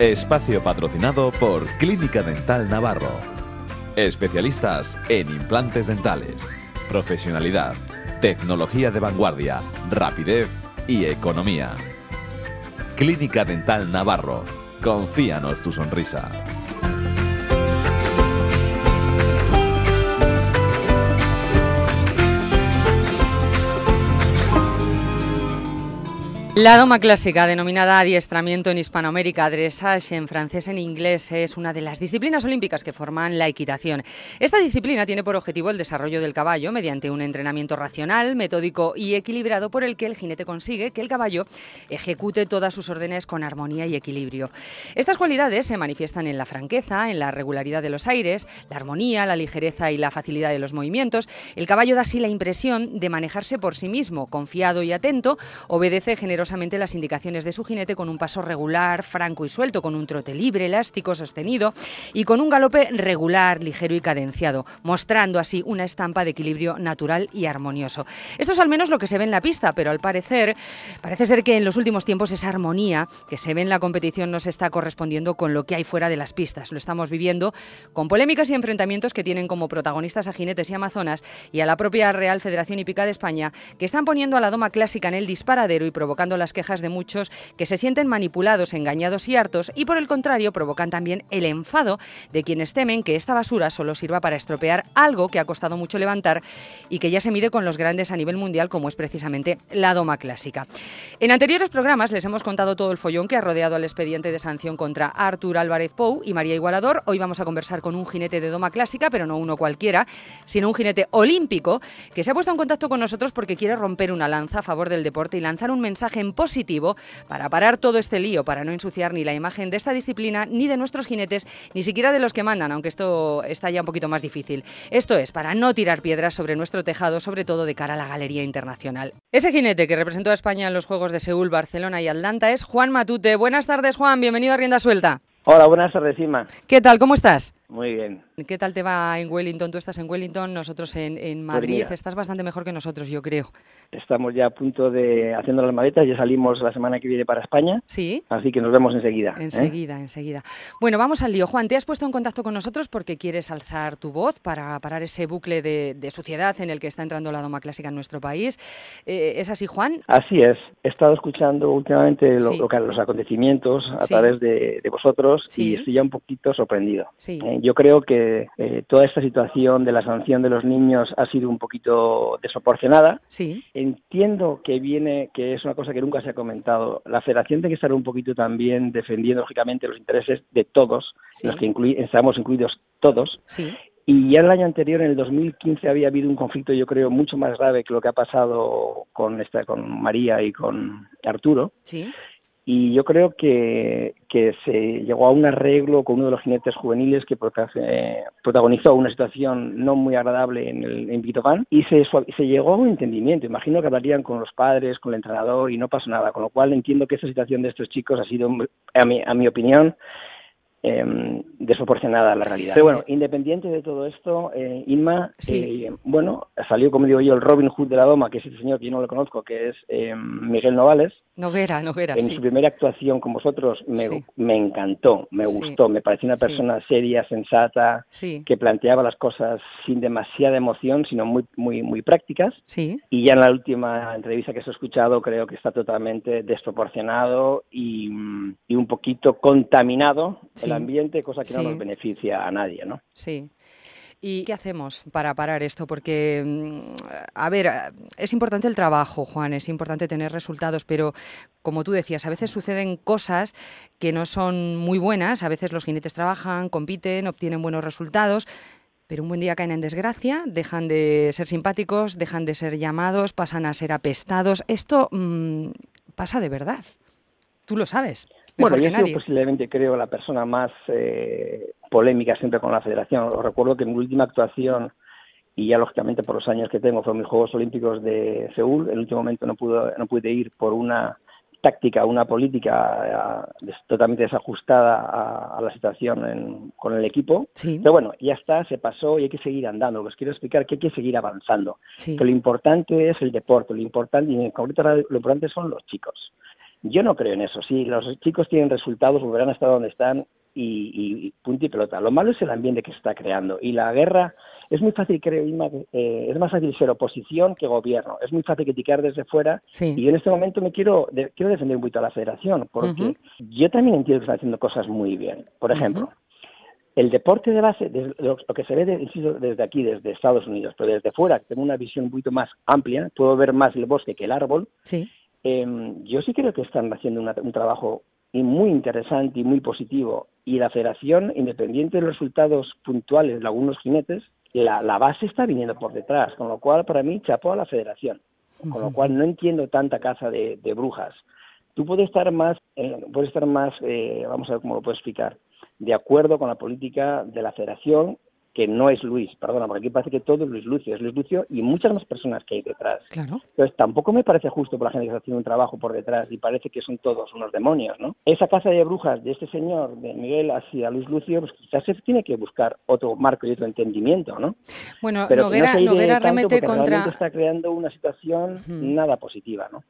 Espacio patrocinado por Clínica Dental Navarro. Especialistas en implantes dentales, profesionalidad, tecnología de vanguardia, rapidez y economía. Clínica Dental Navarro. Confíanos tu sonrisa. La doma clásica, denominada adiestramiento en Hispanoamérica, dressage en francés en inglés, es una de las disciplinas olímpicas que forman la equitación. Esta disciplina tiene por objetivo el desarrollo del caballo mediante un entrenamiento racional, metódico y equilibrado por el que el jinete consigue que el caballo ejecute todas sus órdenes con armonía y equilibrio. Estas cualidades se manifiestan en la franqueza, en la regularidad de los aires, la armonía, la ligereza y la facilidad de los movimientos. El caballo da así la impresión de manejarse por sí mismo, confiado y atento, obedece generosamente las indicaciones de su jinete con un paso regular, franco y suelto, con un trote libre, elástico, sostenido y con un galope regular, ligero y cadenciado, mostrando así una estampa de equilibrio natural y armonioso. Esto es al menos lo que se ve en la pista, pero al parecer parece ser que en los últimos tiempos esa armonía que se ve en la competición no se está correspondiendo con lo que hay fuera de las pistas. Lo estamos viviendo con polémicas y enfrentamientos que tienen como protagonistas a jinetes y amazonas y a la propia Real Federación Hípica de España, que están poniendo a la doma clásica en el disparadero y provocando las quejas de muchos que se sienten manipulados, engañados y hartos y por el contrario provocan también el enfado de quienes temen que esta basura solo sirva para estropear algo que ha costado mucho levantar y que ya se mide con los grandes a nivel mundial como es precisamente la doma clásica. En anteriores programas les hemos contado todo el follón que ha rodeado al expediente de sanción contra Artur Álvarez Pou y María Igualador. Hoy vamos a conversar con un jinete de doma clásica, pero no uno cualquiera, sino un jinete olímpico que se ha puesto en contacto con nosotros porque quiere romper una lanza a favor del deporte y lanzar un mensaje positivo para parar todo este lío, para no ensuciar ni la imagen de esta disciplina, ni de nuestros jinetes, ni siquiera de los que mandan, aunque esto está ya un poquito más difícil. Esto es, para no tirar piedras sobre nuestro tejado, sobre todo de cara a la Galería Internacional. Ese jinete que representó a España en los Juegos de Seúl, Barcelona y Atlanta es Juan Matute. Buenas tardes, Juan. Bienvenido a Rienda Suelta. Hola, buenas tardes, Ima. ¿Qué tal? ¿Cómo estás? Muy bien. ¿Qué tal te va en Wellington? Tú estás en Wellington, nosotros en, en Pues Madrid. estás bastante mejor que nosotros, yo creo. Estamos ya a punto de haciendo las maletas, ya salimos la semana que viene para España. Sí. Así que nos vemos enseguida. ¿eh? Enseguida, enseguida. Bueno, vamos al lío. Juan, te has puesto en contacto con nosotros porque quieres alzar tu voz para parar ese bucle de, de suciedad en el que está entrando la doma clásica en nuestro país. Eh, ¿Es así, Juan? Así es. He estado escuchando últimamente lo- Sí. lo que- los acontecimientos a Sí. través de, de vosotros Sí. y estoy ya un poquito sorprendido. Sí. Eh, yo creo que eh, toda esta situación de la sanción de los niños ha sido un poquito desproporcionada. Sí. Entiendo que viene, que es una cosa que nunca se ha comentado. La federación tiene que estar un poquito también defendiendo, lógicamente, los intereses de todos, Sí. los que inclui- estamos incluidos todos. Sí. Y ya el año anterior, en el 2015, había habido un conflicto, yo creo, mucho más grave que lo que ha pasado con, esta, con María y con Arturo. Sí. Y yo creo que, que se llegó a un arreglo con uno de los jinetes juveniles que prota- protagonizó una situación no muy agradable en el en Vitofan y se, se llegó a un entendimiento. Imagino que hablarían con los padres, con el entrenador y no pasó nada. Con lo cual entiendo que esta situación de estos chicos ha sido, a mi, a mi opinión, eh, desproporcionada a la realidad. Pero bueno, independiente de todo esto, eh, Inma, Sí. eh, bueno, salió, como digo yo, el Robin Hood de la Doma, que es este señor que yo no lo conozco, que es eh, Miguel Novales. Noguera, Noguera, En sí. su primera actuación con vosotros me, Sí. me encantó, me gustó, me pareció una persona seria, sensata, que planteaba las cosas sin demasiada emoción, sino muy, muy, muy prácticas. Sí. Y ya en la última entrevista que os he escuchado creo que está totalmente desproporcionado y, y un poquito contaminado Sí. el ambiente, cosa que Sí. no nos beneficia a nadie, ¿no? Sí. ¿Y qué hacemos para parar esto? Porque, mm, a ver, es importante el trabajo, Juan, es importante tener resultados, pero como tú decías, a veces suceden cosas que no son muy buenas, a veces los jinetes trabajan, compiten, obtienen buenos resultados, pero un buen día caen en desgracia, dejan de ser simpáticos, dejan de ser llamados, pasan a ser apestados. Esto mm, pasa de verdad. Tú lo sabes. Bueno, yo he sido posiblemente, creo, la persona más eh, polémica siempre con la federación. Os recuerdo que en mi última actuación, y ya lógicamente por los años que tengo, fueron mis Juegos Olímpicos de Seúl. En el último momento no, pudo, no pude ir por una táctica, una política eh, totalmente desajustada a, a la situación en- con el equipo. Sí. Pero bueno, ya está, se pasó y hay que seguir andando. Os quiero explicar que hay que seguir avanzando. Sí. Que lo importante es el deporte, lo importante, y en concreto lo importante son los chicos. Yo no creo en eso. Si los chicos tienen resultados, volverán a estar donde están y, punto y pelota. Lo malo es el ambiente que se está creando. Y la guerra, es muy fácil, creo, eh, es más fácil ser oposición que gobierno. Es muy fácil criticar desde fuera. Y yo en este momento me quiero, quiero defender un poquito a la federación, porque yo también entiendo que están haciendo cosas muy bien. Por ejemplo, el deporte de base, lo, que se ve desde aquí, desde Estados Unidos, pero desde fuera, tengo una visión un poquito más amplia, puedo ver más el bosque que el árbol. Sí. Em, yo sí creo que están haciendo un trabajo muy interesante y muy positivo. Y la federación, independiente de los resultados puntuales de algunos jinetes, la, base está viniendo por detrás, con lo cual para mí chapó a la federación. Con lo cual no entiendo tanta caza de, brujas. Tú puedes estar más, eh, puedes estar más, eh, vamos a ver cómo lo puedo explicar de acuerdo con la política de la federación que no es Luis, perdona, porque aquí parece que todo es Luis Lucio, es Luis Lucio y muchas más personas que hay detrás. Claro. Entonces tampoco me parece justo por la gente que está haciendo un trabajo por detrás y parece que son todos unos demonios, ¿no? Esa casa de brujas de este señor, de Miguel hacia Luis Lucio, pues quizás se tiene que buscar otro marco y otro entendimiento, ¿no? Bueno, Pero Noguera, no Noguera remete contra... está creando una situación nada positiva, ¿no?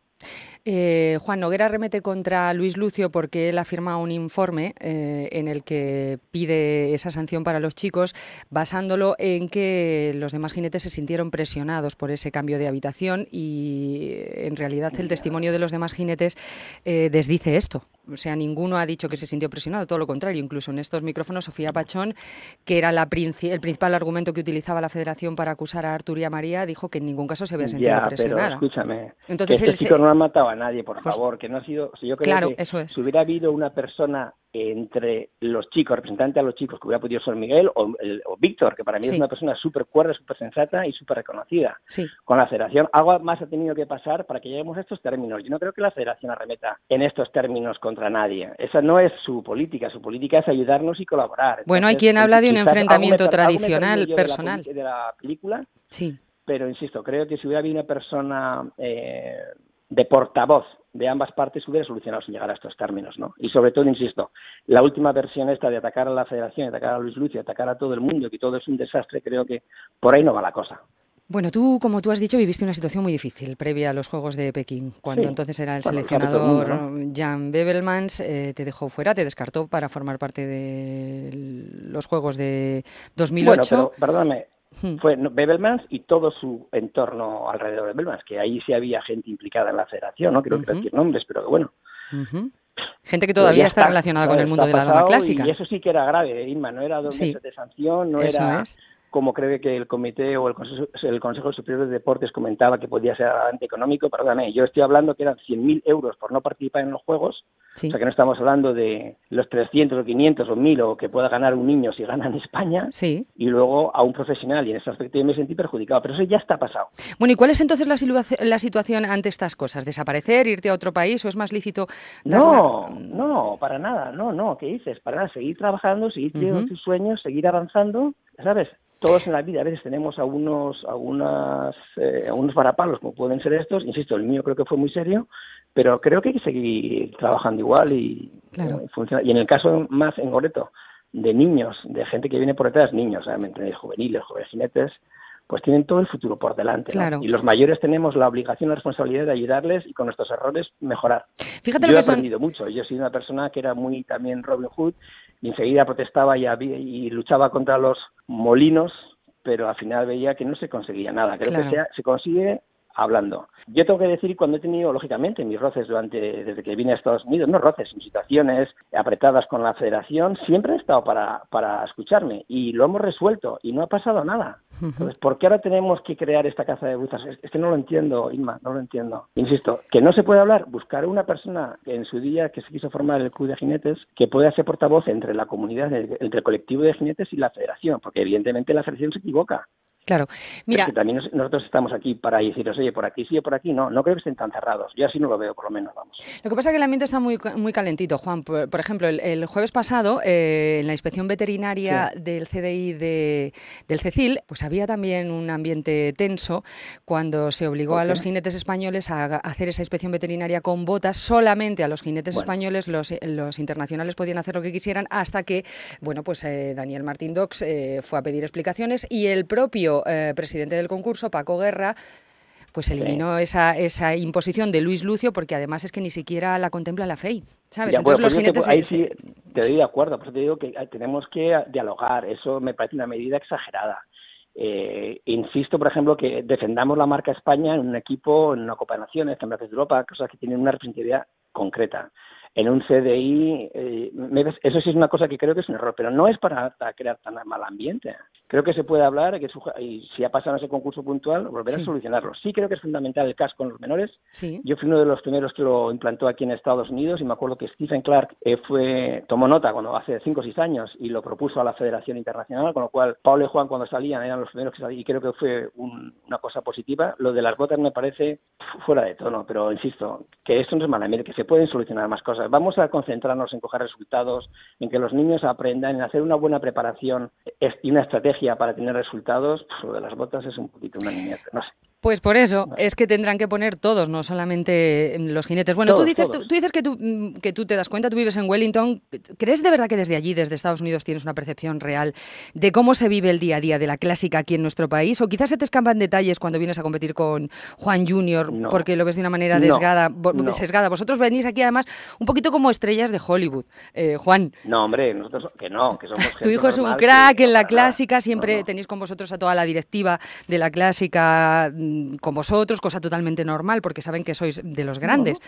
Eh, Juan Noguera remete contra Luis Lucio porque él afirma un informe eh, en el que pide esa sanción para los chicos, basándolo en que los demás jinetes se sintieron presionados por ese cambio de habitación y en realidad el testimonio de los demás jinetes eh, desdice esto. O sea, ninguno ha dicho que se sintió presionado, todo lo contrario. Incluso en estos micrófonos, Sofía Pachón, que era la el principal argumento que utilizaba la Federación para acusar a Artur y a María, dijo que en ningún caso se había sentido ya, presionada. Pero escúchame, Entonces, que este chico no ha matado a nadie, por pues favor, que no ha sido... Si yo creo claro, que eso es. si hubiera habido una persona entre los chicos, representante a los chicos, que hubiera podido ser Miguel o, Víctor, que para mí es una persona súper cuerda, súper sensata y súper reconocida. Con la federación, algo más ha tenido que pasar para que lleguemos a estos términos. Yo no creo que la federación arremeta en estos términos contra nadie. Esa no es su política. Su política es ayudarnos y colaborar. bueno, hay quien habla de un enfrentamiento tradicional, personal. De la, película. Sí. Pero insisto, creo que si hubiera habido una persona eh, de portavoz de ambas partes hubiera solucionado sin llegar a estos términos, ¿no? Y sobre todo, insisto, la última versión esta de atacar a la Federación, atacar a Luis Lucio, atacar a todo el mundo, que todo es un desastre, creo que por ahí no va la cosa. Bueno, tú, como tú has dicho, viviste una situación muy difícil previa a los Juegos de Pekín, cuando entonces era el seleccionador Jan Bebelmans, eh, te dejó fuera, te descartó para formar parte de los Juegos de 2008. Bueno, pero perdóname, Hmm. fue Bebelmans y todo su entorno alrededor de Bebelmans, que ahí sí había gente implicada en la federación, no quiero decir nombres, pero bueno. Gente que todavía está, relacionada con el mundo de la doma clásica. Y eso sí que era grave, Inma, no era dos meses de sanción, no era como cree que el comité o el Consejo, el Consejo Superior de Deportes comentaba que podía ser económico, perdóname, yo estoy hablando que eran 100.000 euros por no participar en los Juegos, o sea que no estamos hablando de los 300 o 500 o 1.000 o que pueda ganar un niño si gana en España, sí. y luego a un profesional, y en ese aspecto yo me sentí perjudicado, pero eso ya está pasado. Bueno, ¿y cuál es entonces la, la situación ante estas cosas? ¿Desaparecer, irte a otro país o es más lícito? No, no, para nada, no, no, ¿qué dices? Para nada, seguir trabajando, seguir teniendo tus sueños, seguir avanzando, ¿sabes? todos en la vida a veces tenemos algunos, algunas, eh, algunos varapalos, como pueden ser estos. Insisto, el mío creo que fue muy serio, pero creo que hay que seguir trabajando igual y, funciona. Y en el caso más en Goreto, de niños, de gente que viene por detrás, niños, obviamente juveniles, jóvenes jinetes, pues tienen todo el futuro por delante. Y los mayores tenemos la obligación, la responsabilidad de ayudarles y con nuestros errores mejorar. Fíjate yo he aprendido mucho. Yo soy una persona que era muy también Robin Hood y enseguida protestaba y, y luchaba contra los molinos, pero al final veía que no se conseguía nada. Creo que se consigue hablando. Yo tengo que decir, cuando he tenido, lógicamente, mis roces durante, desde que vine a Estados Unidos, no roces, en situaciones apretadas con la federación, siempre he estado para, para escucharme y lo hemos resuelto y no ha pasado nada. Entonces, ¿por qué ahora tenemos que crear esta caza de bruzas? Es, que no lo entiendo, Inma, no lo entiendo. Insisto, que no se puede hablar, buscar una persona que en su día que se quiso formar el club de jinetes que pueda ser portavoz entre la comunidad, entre el colectivo de jinetes y la federación, porque evidentemente la federación se equivoca. Claro, mira. también nosotros estamos aquí para deciros, oye, por aquí sí o por aquí no. No creo que estén tan cerrados. Yo así no lo veo, por lo menos, vamos. Lo que pasa es que el ambiente está muy, muy calentito, Juan. Por, ejemplo, el, jueves pasado, eh, en la inspección veterinaria del CDI de, del CECIL, pues había también un ambiente tenso cuando se obligó a los jinetes españoles a hacer esa inspección veterinaria con botas. Solamente a los jinetes españoles, los, los, internacionales podían hacer lo que quisieran, hasta que, bueno, pues eh, Daniel Martín Dox eh, fue a pedir explicaciones y el propio eh, presidente del concurso, Paco Guerra, pues eliminó esa, esa imposición de Luis Lucio porque además es que ni siquiera la contempla la FEI, ¿sabes? Entonces los jinetes... ahí sí te doy de acuerdo, pero te digo que tenemos que dialogar, eso me parece una medida exagerada. Eh, insisto, por ejemplo, que defendamos la marca España en un equipo, en una Copa de Naciones, Campeonatos de Europa, cosas que tienen una representatividad concreta en un CDI, eh, eso sí es una cosa que creo que es un error, pero no es para, crear tan mal ambiente. Creo que se puede hablar que y si ha pasado ese concurso puntual, volver a solucionarlo. Sí creo que es fundamental el casco con los menores. Yo fui uno de los primeros que lo implantó aquí en Estados Unidos y me acuerdo que Stephen Clark eh, fue tomó nota cuando hace 5 o 6 años y lo propuso a la Federación Internacional, con lo cual Pablo y Juan cuando salían eran los primeros que salían y creo que fue una cosa positiva. Lo de las botas me parece fuera de tono, pero insisto, que esto no es mala que se pueden solucionar más cosas vamos a concentrarnos en coger resultados, en que los niños aprendan, en hacer una buena preparación y una estrategia para tener resultados, pues lo de las botas es un poquito una niñez, no sé. Pues por eso es que tendrán que poner todos, no solamente los jinetes. Bueno, tú dices, tú, dices que tú, mm, que tú te das cuenta, tú vives en Wellington. ¿Crees de verdad que desde allí, desde Estados Unidos, tienes una percepción real de cómo se vive el día a día de la clásica aquí en nuestro país? ¿O quizás se te escapan detalles cuando vienes a competir con Juan Junior porque lo ves de una manera desgada, sesgada? Vosotros venís aquí además un poquito como estrellas de Hollywood, eh, Juan. No, hombre, nosotros que no, que somos Tu hijo es un crack en la clásica, siempre tenéis con vosotros a toda la directiva de la clásica mm, con vosotros, cosa totalmente normal, porque saben que sois de los grandes.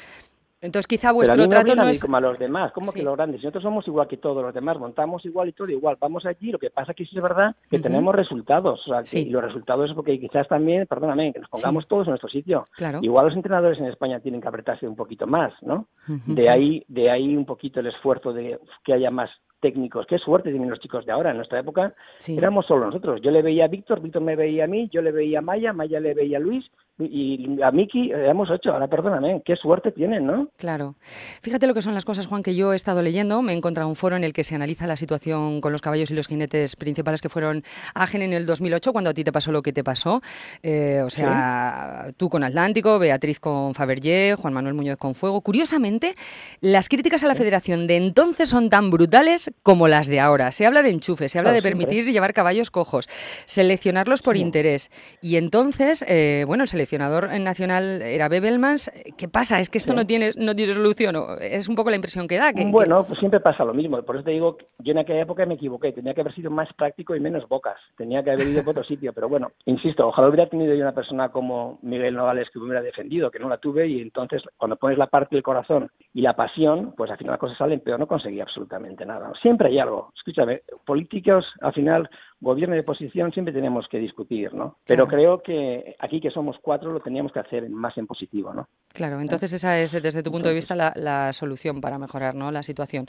Entonces quizá vuestro trato no es como a los demás, como que los grandes, nosotros somos igual que todos los demás, montamos igual y todo igual, vamos allí, lo que pasa que sí es verdad que tenemos resultados, o sea, y los resultados es porque quizás también, perdóname, que nos pongamos todos en nuestro sitio. Igual los entrenadores en España tienen que apretarse un poquito más, ¿no? De ahí de ahí un poquito el esfuerzo de que haya más técnicos. Qué suerte tienen los chicos de ahora. En nuestra época éramos solo nosotros. Yo le veía a Víctor, Víctor me veía a mí, yo le veía a Maya, Maya le veía a Luis y a Miki éramos ocho. Ahora perdóname, qué suerte tienen, ¿no? Claro. Fíjate lo que son las cosas, Juan, que yo he estado leyendo. Me he encontrado un foro en el que se analiza la situación con los caballos y los jinetes principales que fueron Agen en el 2008, cuando a ti te pasó lo que te pasó. Eh, o sea, tú con Atlántico, Beatriz con Fabergé, Juan Manuel Muñoz con Fuego. Curiosamente, las críticas a la federación de entonces son tan brutales como las de ahora. Se habla de enchufe, se habla de permitir llevar caballos cojos, seleccionarlos por interés. Y entonces, eh, bueno, el seleccionador nacional era Bebelmans. ¿Qué pasa? ¿Es que esto no, tiene, no tiene solución? Es un poco la impresión que da. Que, bueno, pues siempre pasa lo mismo. Por eso te digo, yo en aquella época me equivoqué. Tenía que haber sido más práctico y menos bocas. Tenía que haber ido por otro sitio. Pero bueno, insisto, ojalá hubiera tenido yo una persona como Miguel Novales que me hubiera defendido, que no la tuve. Y entonces, cuando pones la parte del corazón y la pasión, pues al final las cosas salen, pero no conseguí absolutamente nada siempre hay algo. Escúchame, políticos, al final, gobierno de oposición, siempre tenemos que discutir, ¿no? Pero creo que aquí que somos cuatro lo teníamos que hacer más en positivo, ¿no? Claro, entonces esa es, desde tu punto de vista, la, la solución para mejorar, ¿no? La situación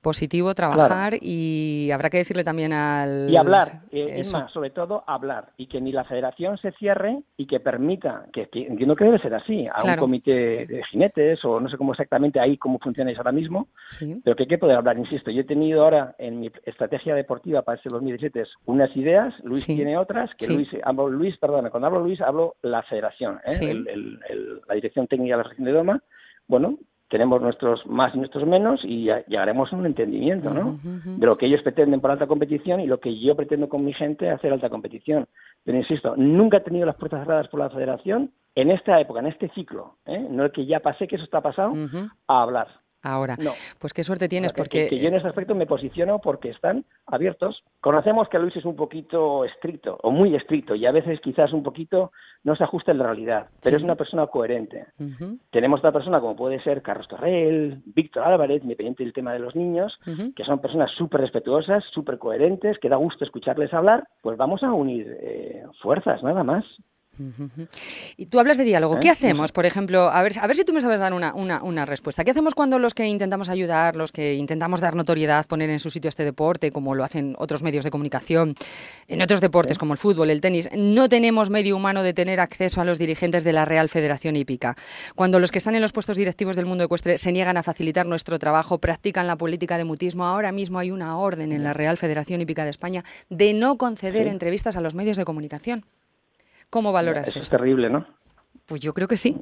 positivo, trabajar y habrá que decirle también al... Y hablar, eh, más, sobre todo hablar, y que ni la federación se cierre y que permita, que, entiendo que debe ser así, a un comité de jinetes o no sé cómo exactamente ahí cómo funcionáis ahora mismo, pero que hay que poder hablar, insisto, yo he tenido ahora en mi estrategia deportiva para este 2017 unas ideas, Luis tiene otras, que Luis, hablo Luis, perdón, cuando hablo Luis hablo la federación, ¿eh? la dirección técnica de la región de Doma, bueno, tenemos nuestros más y nuestros menos y llegaremos a un entendimiento ¿no? de lo que ellos pretenden por alta competición y lo que yo pretendo con mi gente hacer alta competición. Pero insisto, nunca he tenido las puertas cerradas por la federación en esta época, en este ciclo, ¿eh? no es que ya pasé, que eso está pasado, a hablar ahora. No. Pues qué suerte tienes, porque... Que, yo en ese aspecto me posiciono porque están abiertos. Conocemos que Luis es un poquito estricto, o muy estricto, y a veces quizás un poquito no se ajusta en la realidad, pero es una persona coherente. Tenemos otra persona como puede ser Carlos Torrell, Víctor Álvarez, independiente del tema de los niños, que son personas súper respetuosas, súper coherentes, que da gusto escucharles hablar, pues vamos a unir eh, fuerzas, nada más. Y tú hablas de diálogo. ¿Qué ¿Eh? hacemos, por ejemplo? A ver, a ver si tú me sabes dar una, una, respuesta. ¿Qué hacemos cuando los que intentamos ayudar, los que intentamos dar notoriedad, poner en su sitio este deporte, como lo hacen otros medios de comunicación, en otros deportes como el fútbol, el tenis, no tenemos medio humano de tener acceso a los dirigentes de la Real Federación Hípica? Cuando los que están en los puestos directivos del mundo ecuestre se niegan a facilitar nuestro trabajo, practican la política de mutismo, ahora mismo hay una orden en la Real Federación Hípica de España de no conceder entrevistas a los medios de comunicación. ¿Cómo valoras eso? Es terrible, ¿no? Pues yo creo que sí.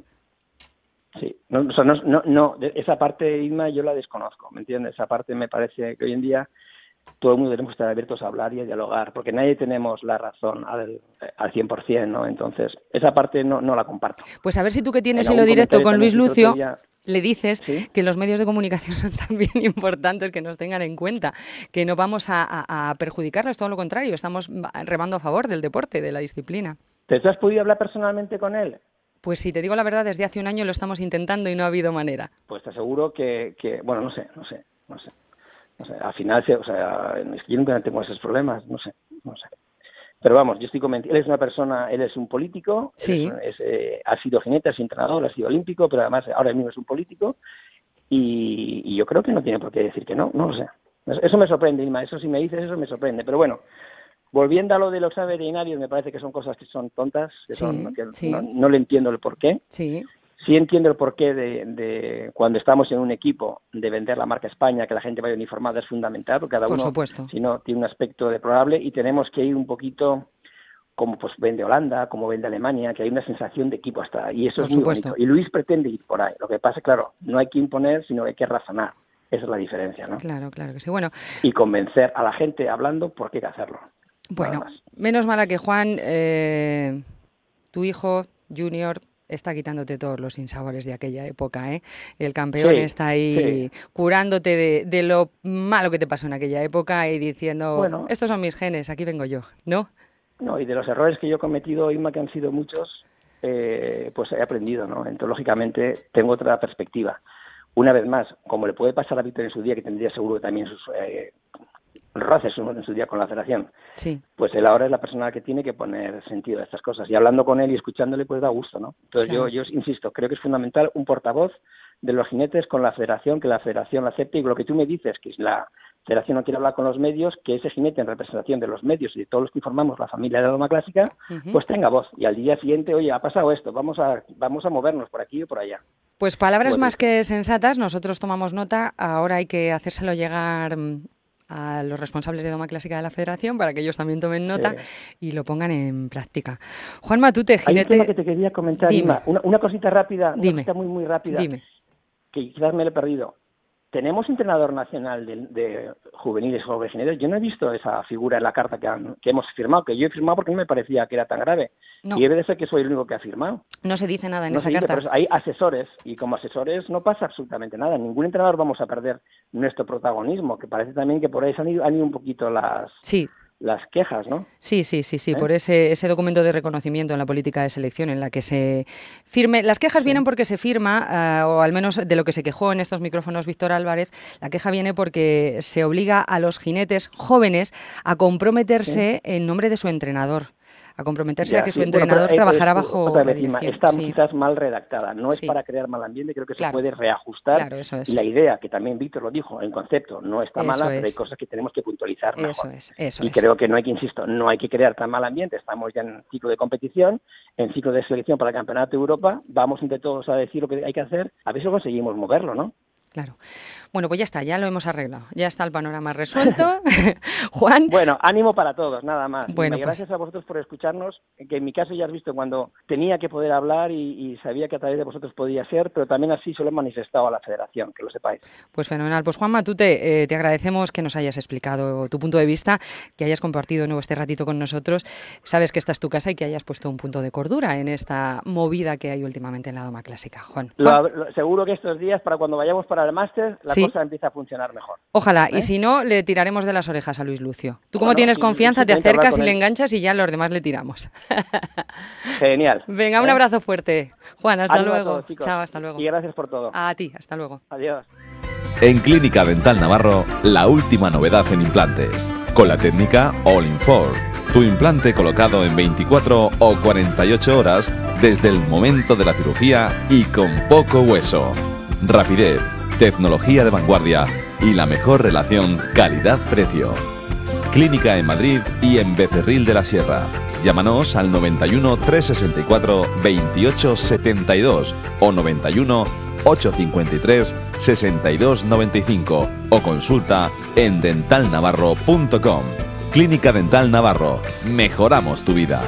Sí, no, no, no, esa parte, Isma, yo la desconozco, ¿me entiendes? Esa parte me parece que hoy en día todo el mundo tenemos que estar abiertos a hablar y a dialogar, porque nadie tenemos la razón al, al 100%, ¿no? Entonces, esa parte no, no la comparto. Pues a ver si tú que tienes En algún directo con Luis Lucio, día- le dices Sí. que los medios de comunicación son también importantes, que nos tengan en cuenta, que no vamos a, a- a perjudicarlos, todo lo contrario, estamos remando a favor del deporte, de la disciplina. ¿Te has podido hablar personalmente con él? Pues si te digo la verdad, desde hace un año lo estamos intentando y no ha habido manera. Pues te aseguro que, que bueno, no sé, no sé, no sé. No sé, al final, o sea, es que yo nunca tengo esos problemas, no sé, no sé. Pero vamos, yo estoy convencido, él es una persona, él es un político, Sí. es- eh, ha sido jinete, ha sido entrenador, ha sido olímpico, pero además ahora mismo es un político y, y yo creo que no tiene por qué decir que no, no lo sé. Eso- Eso me sorprende, Inma, eso si me dices eso me sorprende, pero bueno, volviendo a lo de los veterinarios, me parece que son cosas que son tontas, que, Sí, son, que sí. no, no le entiendo el porqué. Sí, Sí entiendo el porqué de, de cuando estamos en un equipo de vender la marca España, que la gente vaya uniformada es fundamental, porque cada Por uno, supuesto. si no, tiene un aspecto deplorable y tenemos que ir un poquito como pues vende Holanda, como vende Alemania, que hay una sensación de equipo hasta y eso Por es muy supuesto. bonito. Y Luis pretende ir por ahí. Lo que pasa, claro, no hay que imponer, sino hay que razonar. Esa es la diferencia, ¿no? claro, claro que sí. Bueno, Y convencer a la gente hablando por qué hay que hacerlo. Bueno, menos mala que Juan, eh, tu hijo Junior está quitándote todos los sinsabores de aquella época, ¿eh? El campeón Sí, está ahí curándote de, de lo malo que te pasó en aquella época y diciendo, Bueno. estos son mis genes, aquí vengo yo, ¿no? No, y de los errores que yo he cometido, Inma, que han sido muchos, eh, pues he aprendido, ¿no? Entonces, lógicamente, tengo otra perspectiva. Una vez más, como le puede pasar a Víctor en su día, que tendría seguro también sus eh, roces en su día con la federación, Sí, pues él ahora es la persona que tiene que poner sentido a estas cosas. Y hablando con él y escuchándole, pues da gusto, ¿no? Entonces Claro. yo, yo insisto, creo que es fundamental un portavoz de los jinetes con la federación, que la federación la acepte y lo que tú me dices, que si la federación no quiere hablar con los medios, que ese jinete en representación de los medios y de todos los que formamos la familia de la Doma Clásica, pues tenga voz. Y al día siguiente, oye, ha pasado esto, vamos a, vamos a movernos por aquí o por allá. Pues palabras Bueno. más que sensatas, nosotros tomamos nota, ahora hay que hacérselo llegar mm, a los responsables de Doma Clásica de la Federación para que ellos también tomen nota y lo pongan en práctica. Juan Matute, Hay un jinete... tema que te quería comentar, Dime. Una, una cosita rápida, una Dime. cosita muy, muy rápida. Dime. que quizás me lo he perdido. ¿Tenemos entrenador nacional de, de juveniles o jinetes? Yo no he visto esa figura en la carta que, han- que hemos firmado, que yo he firmado porque no me parecía que era tan grave. No. Y debe de ser que soy el único que ha firmado. No se dice nada en no esa dice, carta. pero hay asesores y como asesores no pasa absolutamente nada. Ningún entrenador vamos a perder nuestro protagonismo, que parece también que por ahí se han ido, han ido un poquito las, Sí, las quejas, ¿no? sí, sí, sí, sí, ¿Eh? por ese, ese documento de reconocimiento en la política de selección en la que se firme. Las quejas vienen porque se firma, ah, o al menos de lo que se quejó en estos micrófonos Víctor Álvarez, la queja viene porque se obliga a los jinetes jóvenes a comprometerse en nombre de su entrenador. A comprometerse Ya, a que su sí. Bueno, entrenador pero, eh, trabajara eh, bajo otra vez, está Sí. quizás mal redactada. No es para crear mal ambiente, creo que Claro. se puede reajustar. Claro, eso es. Y la idea, que también Víctor lo dijo, en concepto, no está Eso mala, pero hay es. cosas que tenemos que puntualizar mejor. Eso es, eso y es. creo que no hay que, insisto, no hay que crear tan mal ambiente. Estamos ya en ciclo de competición, en ciclo de selección para el Campeonato de Europa. Vamos entre todos a decir lo que hay que hacer. A ver si conseguimos moverlo, ¿no? Claro. Bueno, pues ya está, ya lo hemos arreglado. Ya está el panorama resuelto. Juan, Bueno, ánimo para todos, nada más. Bueno, pues- gracias a vosotros por escucharnos, que en mi caso ya has visto cuando tenía que poder hablar y, y sabía que a través de vosotros podía ser, pero también así se lo he manifestado a la federación, que lo sepáis. Pues fenomenal. Pues Juan Matute, eh, te agradecemos que nos hayas explicado tu punto de vista, que hayas compartido de nuevo este ratito con nosotros. Sabes que esta es tu casa y que hayas puesto un punto de cordura en esta movida que hay últimamente en la Doma Clásica. Juan. Lo- Juan, lo- seguro que estos días, para cuando vayamos para el máster, la Sí. Cosa empieza a funcionar mejor. ojalá. ¿eh? Y si no, le tiraremos de las orejas a Luis Lucio. Tú como Bueno, tienes confianza, te acercas y le enganchas y ya los demás le tiramos. Genial. Venga, un ¿Eh? abrazo fuerte. Juan, hasta luego. todos. Chao, hasta luego. Y gracias por todo. A ti, hasta luego. Adiós. En Clínica Dental Navarro, la última novedad en implantes. Con la técnica All in Four. Tu implante colocado en 24 o 48 horas desde el momento de la cirugía y con poco hueso. Rapidez, tecnología de vanguardia y la mejor relación calidad-precio. Clínica en Madrid y en Becerril de la Sierra. Llámanos al 91 364 28 72 o 91 853 62 95 o consulta en dentalnavarro.com. Clínica Dental Navarro. Mejoramos tu vida.